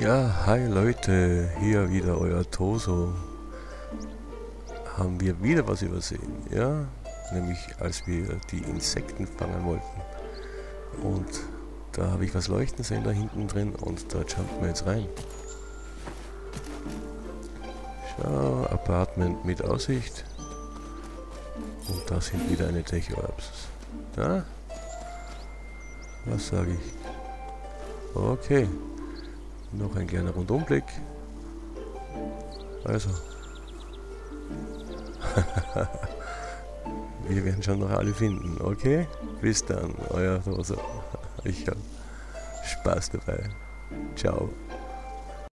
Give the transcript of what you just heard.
Hi Leute, hier wieder euer Toso. Haben wir wieder was übersehen, ja? Nämlich als wir die Insekten fangen wollten. Und da habe ich was leuchten sehen da hinten drin und da jumpen wir jetzt rein. Schau, Apartment mit Aussicht. Und da sind wieder eine Tech-Orbs. Da? Was sage ich? Okay. Noch ein kleiner Rundumblick. Also. Wir werden schon noch alle finden, okay? Bis dann, euer Rosa. Ich habe Spaß dabei. Ciao.